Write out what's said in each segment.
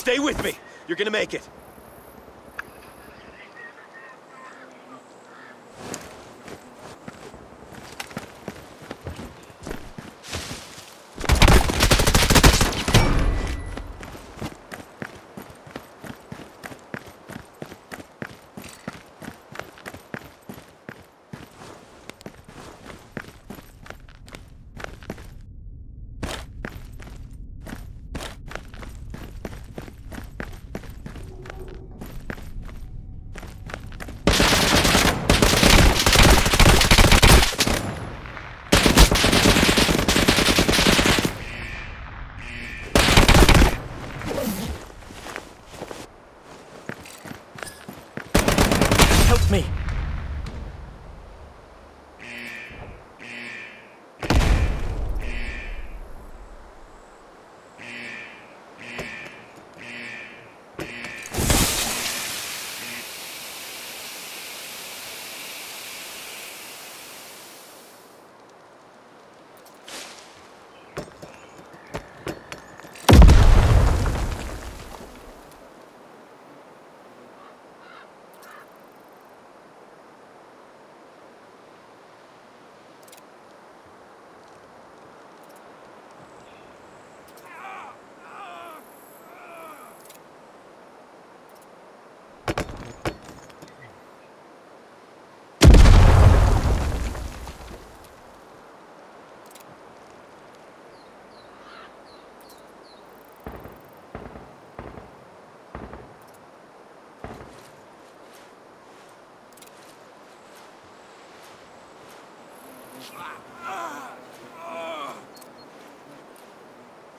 Stay with me. You're gonna make it. Help me!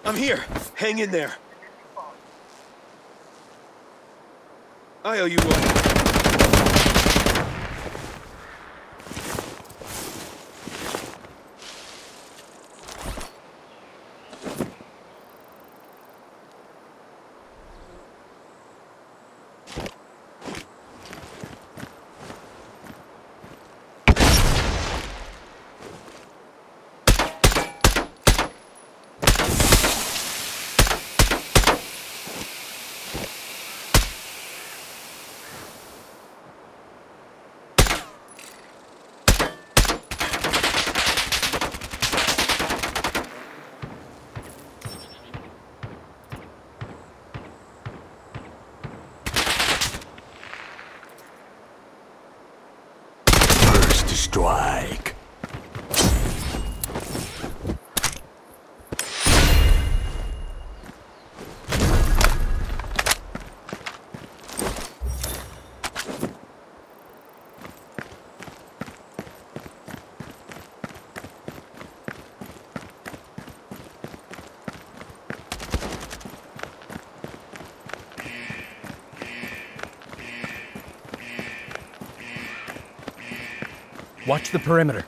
I'm here. Hang in there. I owe you one. Watch the perimeter.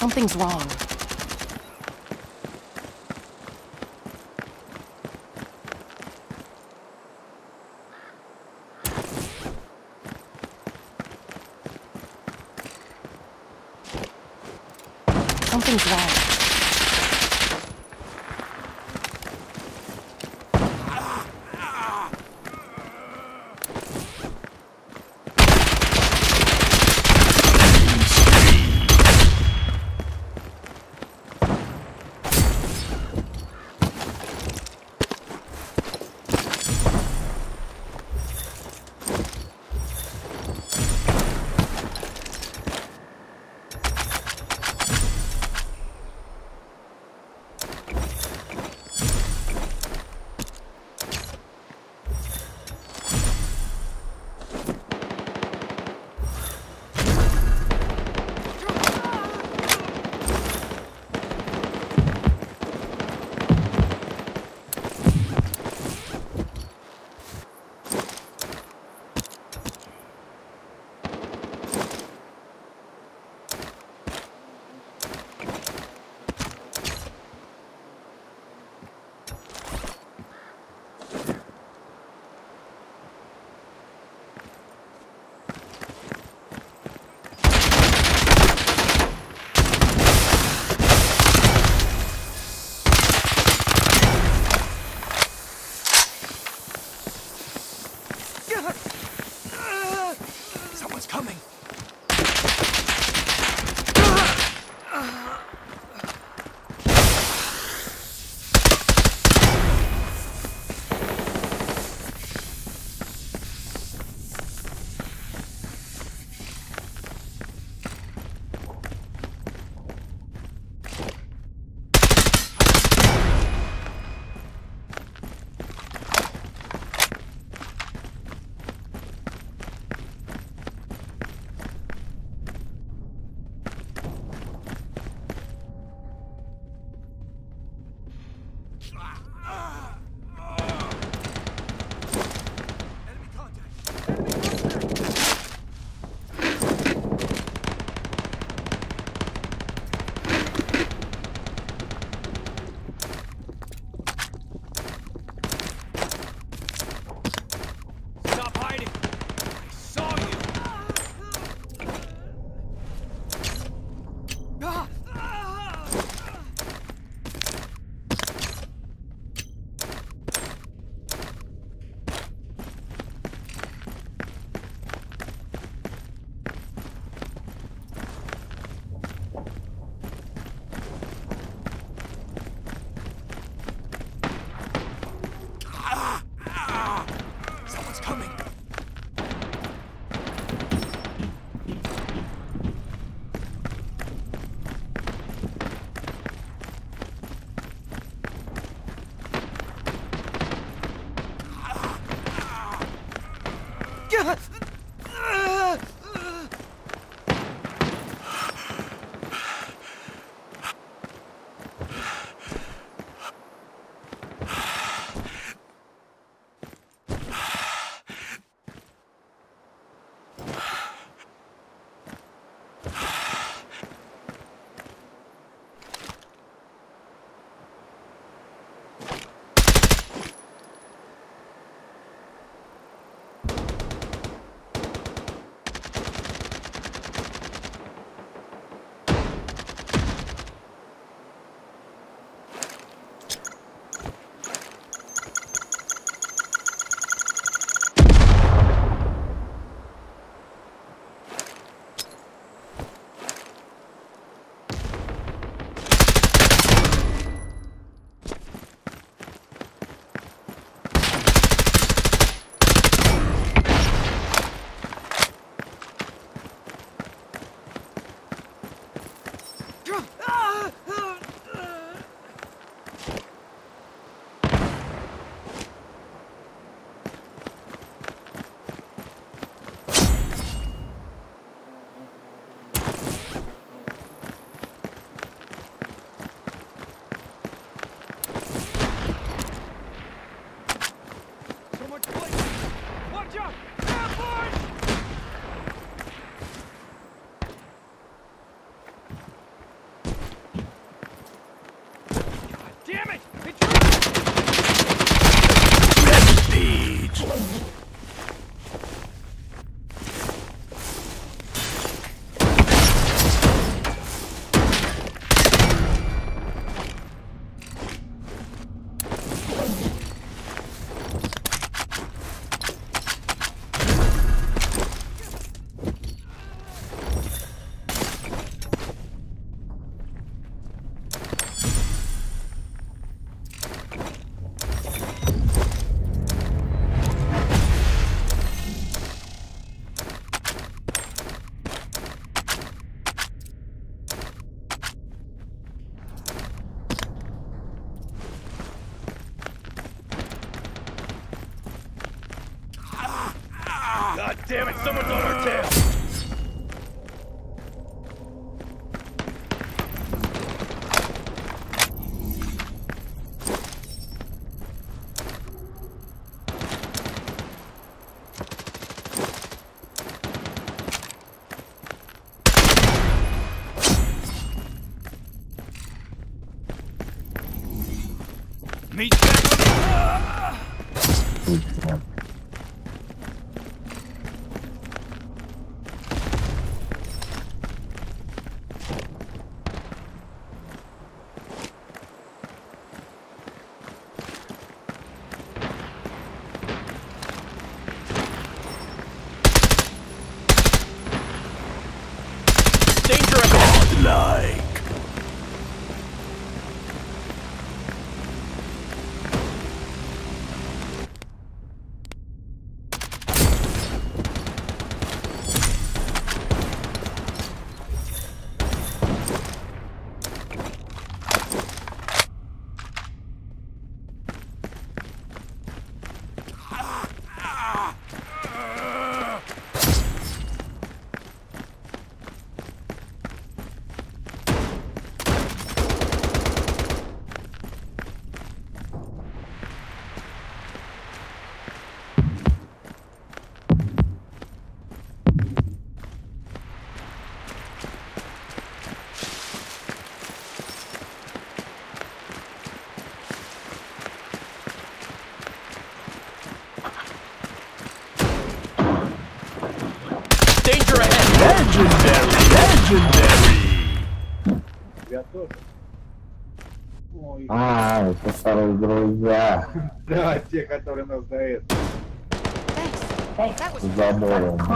Something's wrong. Something's wrong.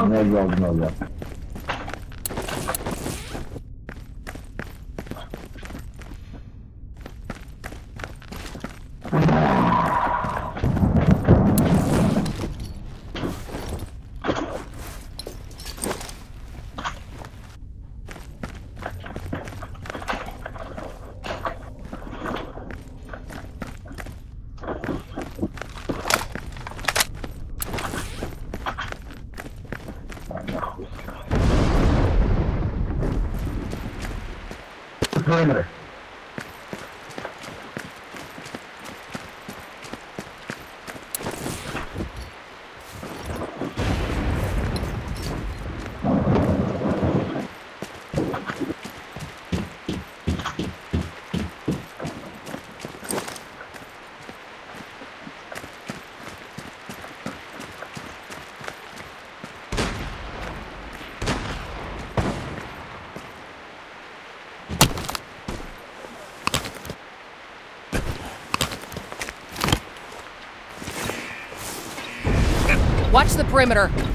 Ne oldu ne oldu? Watch the perimeter.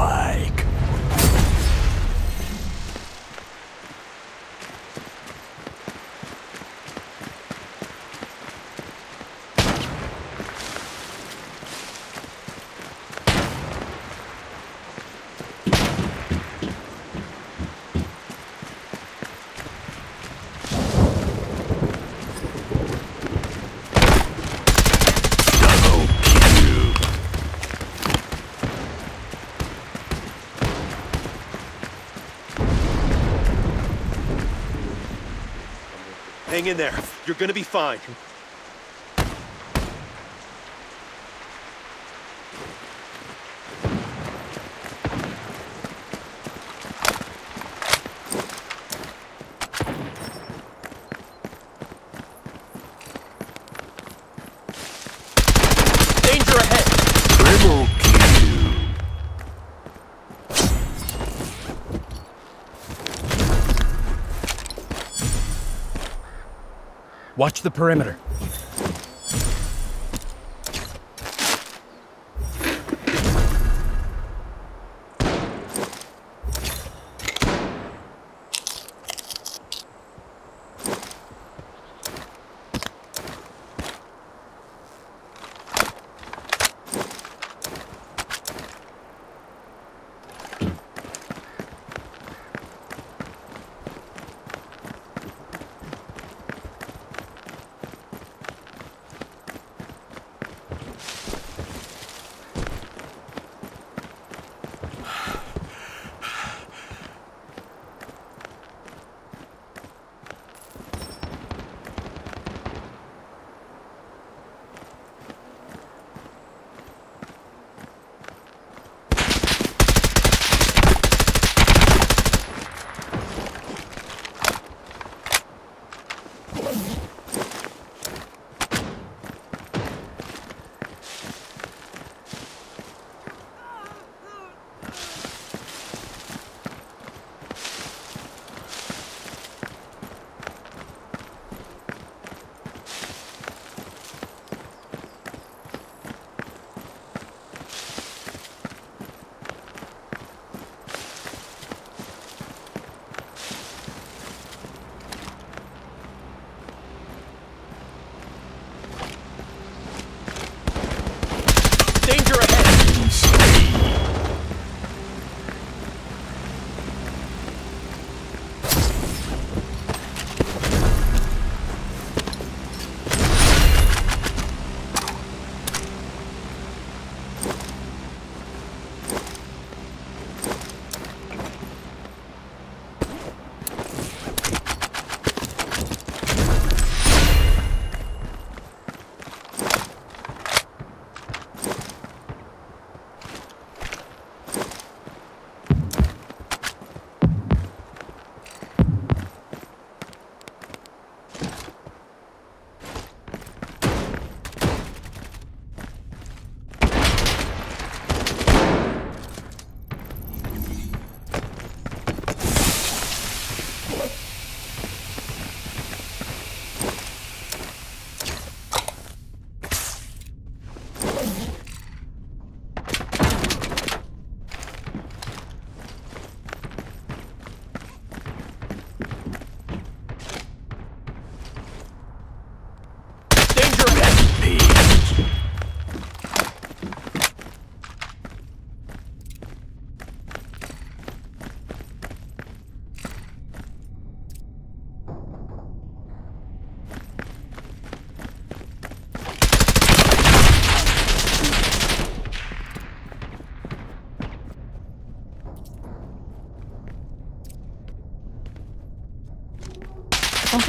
Strike. Hang in there. You're gonna be fine. Danger ahead! Triple kill. Watch the perimeter.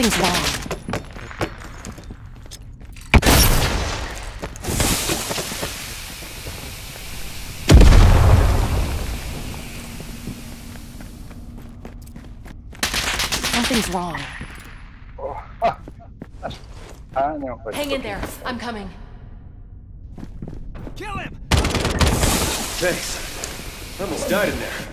Something's wrong. Something's wrong. Hang in there. I'm coming. Kill him! Thanks. I almost died in there.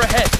ahead.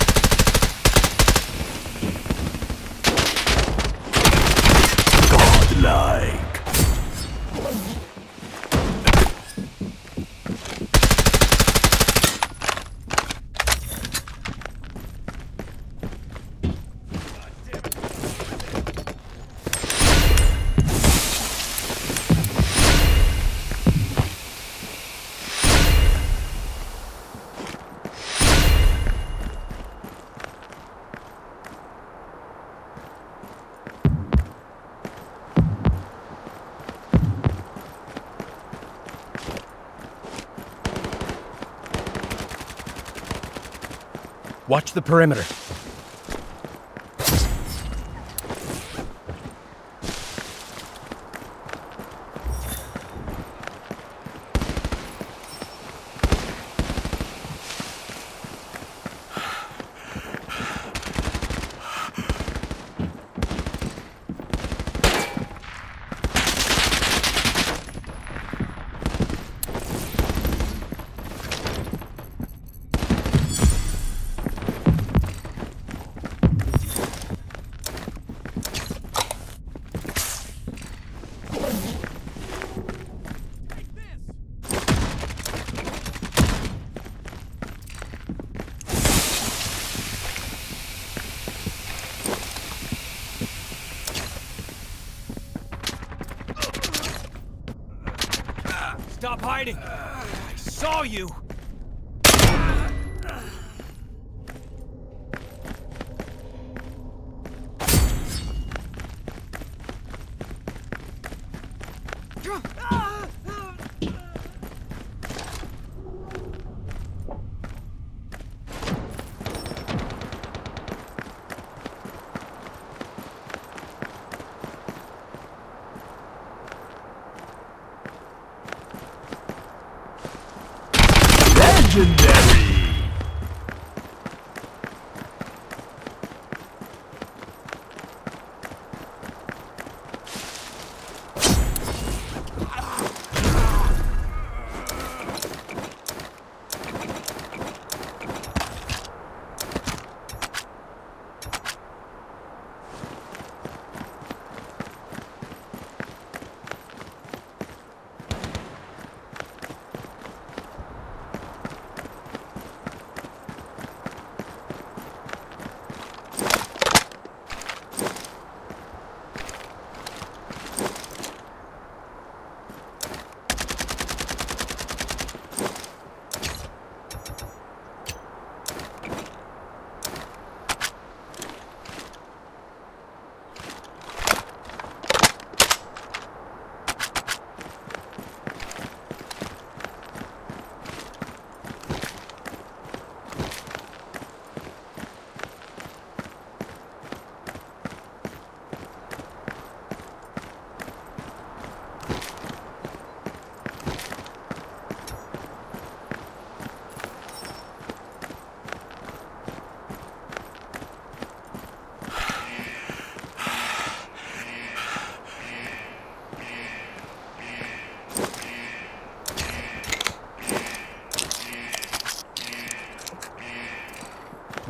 Watch the perimeter. Saw you!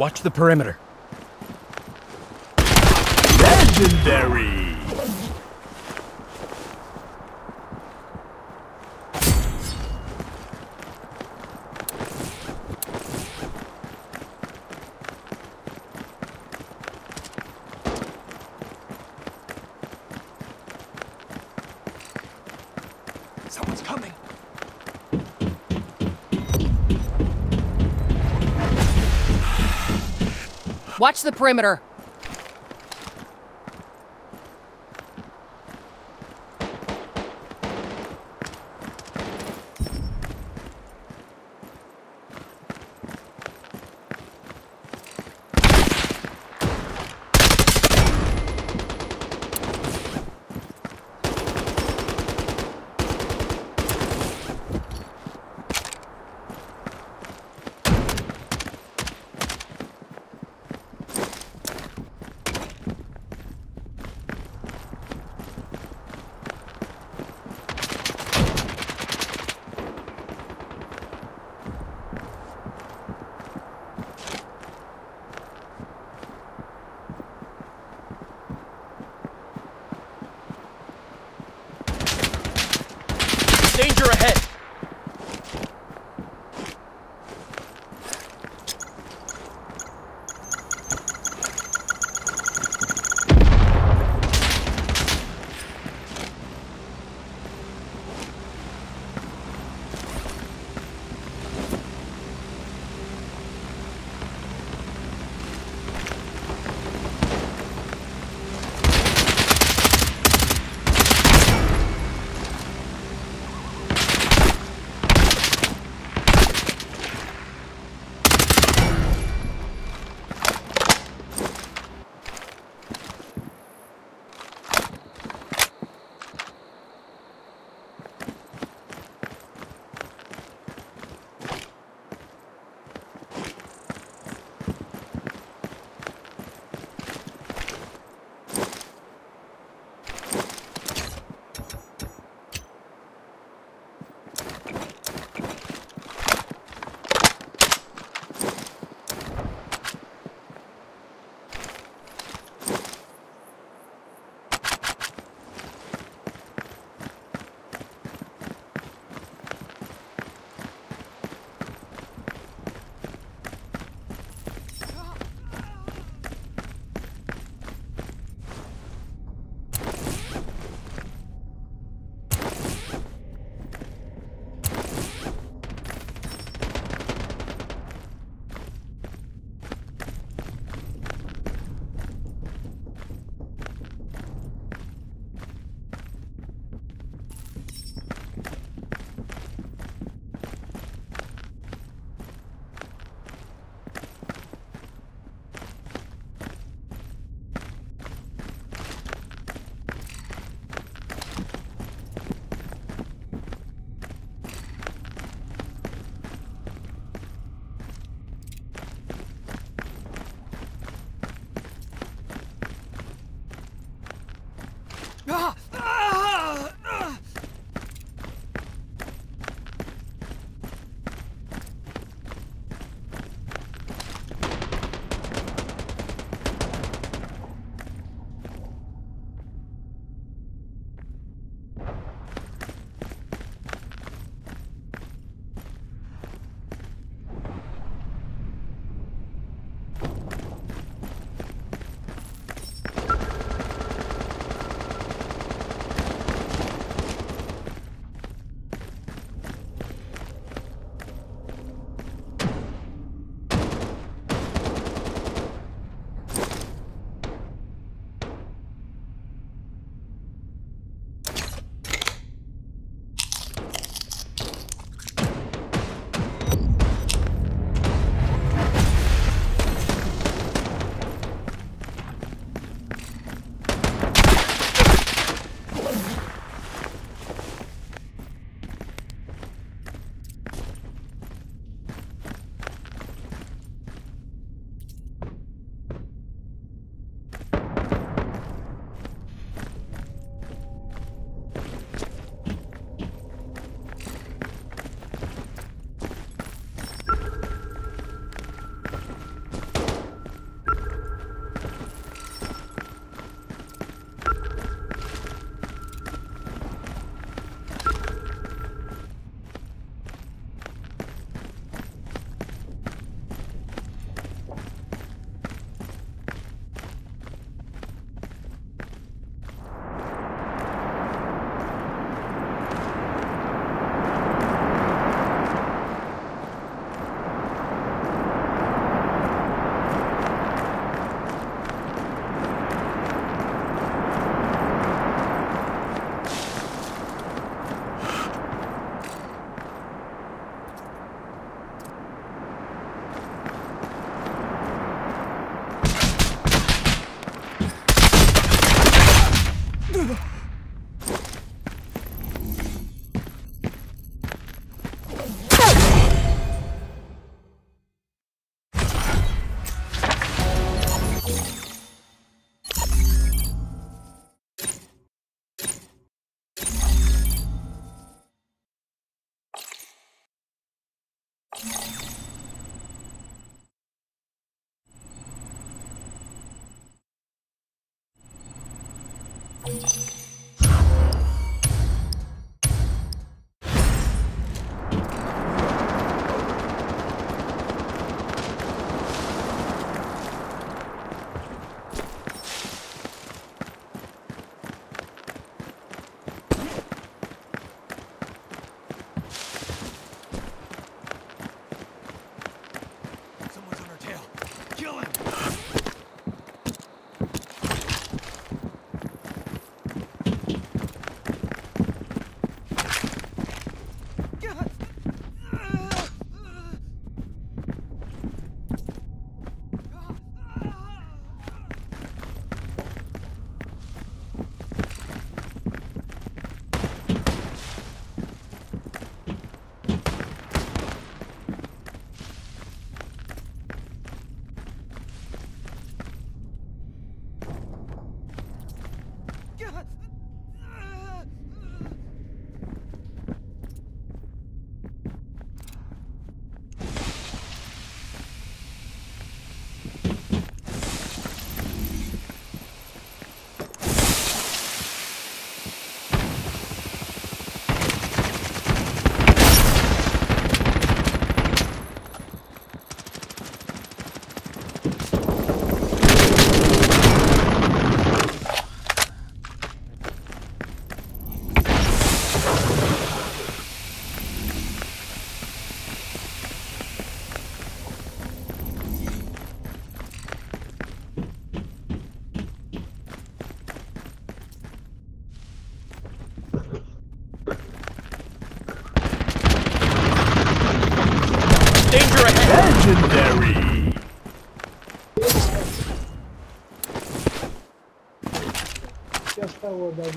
Watch the perimeter. Legendary. Someone's coming! Watch the perimeter.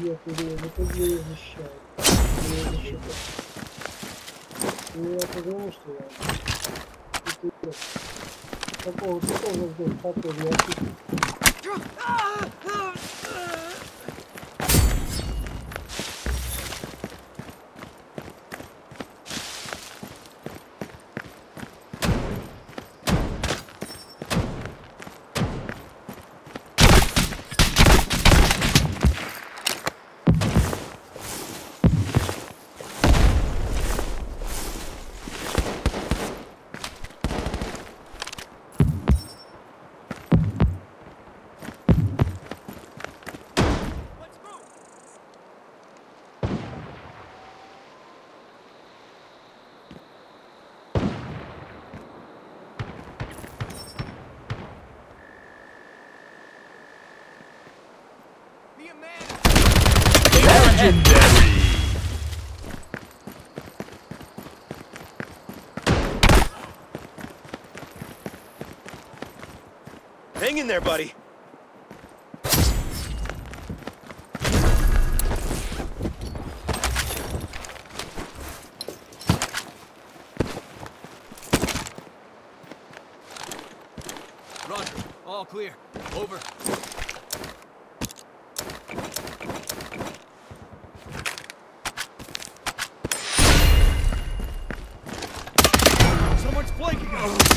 ее худое, но ты ее защищает. Ее. Ну я подумал, что я... Это... Какого, какого у нас я отсутствую. In there, buddy. Roger. All clear. Over. Someone's flanking us!